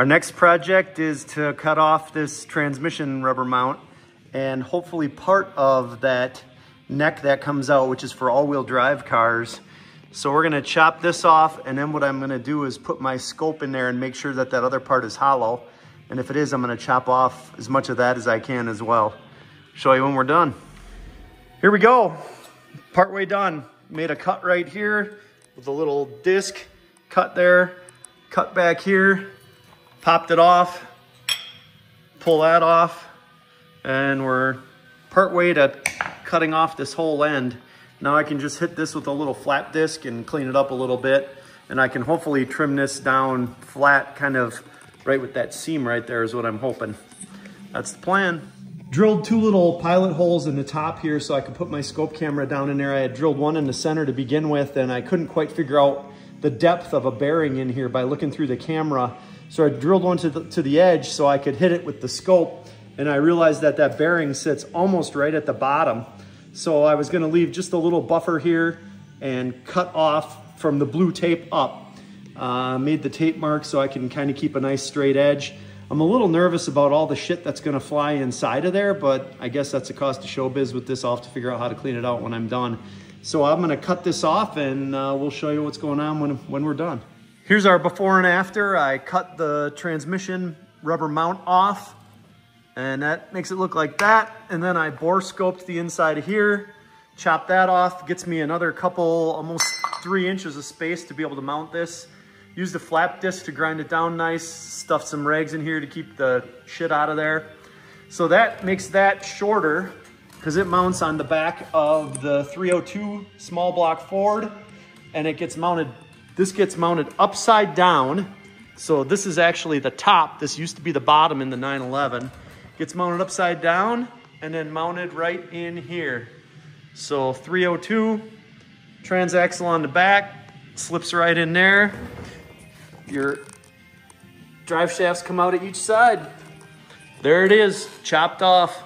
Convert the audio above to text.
Our next project is to cut off this transmission rubber mount and hopefully part of that neck that comes out, which is for all-wheel drive cars. So we're gonna chop this off and then what I'm gonna do is put my scope in there and make sure that that other part is hollow. And if it is, I'm gonna chop off as much of that as I can as well. Show you when we're done. Here we go, partway done. Made a cut right here with a little disc cut there, cut back here, popped it off, pull that off, and we're part way to cutting off this whole end. Now I can just hit this with a little flat disc and clean it up a little bit, and I can hopefully trim this down flat, kind of right with that seam right there is what I'm hoping. That's the plan. Drilled two little pilot holes in the top here so I could put my scope camera down in there. I had drilled one in the center to begin with, and I couldn't quite figure out the depth of a bearing in here by looking through the camera. So I drilled one to the, to the edge so I could hit it with the scope and I realized that that bearing sits almost right at the bottom. So I was gonna leave just a little buffer here and cut off from the blue tape up. Uh, made the tape mark so I can kind of keep a nice straight edge. I'm a little nervous about all the shit that's gonna fly inside of there, but I guess that's a cost of showbiz with this. I'll have to figure out how to clean it out when I'm done. So I'm gonna cut this off and uh, we'll show you what's going on when, when we're done. Here's our before and after. I cut the transmission rubber mount off and that makes it look like that. And then I bore scoped the inside of here, chop that off, gets me another couple, almost three inches of space to be able to mount this. Use the flap disc to grind it down nice, stuff some rags in here to keep the shit out of there. So that makes that shorter because it mounts on the back of the 302 small block Ford and it gets mounted this gets mounted upside down. So this is actually the top. This used to be the bottom in the 911. Gets mounted upside down and then mounted right in here. So 302, transaxle on the back, slips right in there. Your drive shafts come out at each side. There it is, chopped off.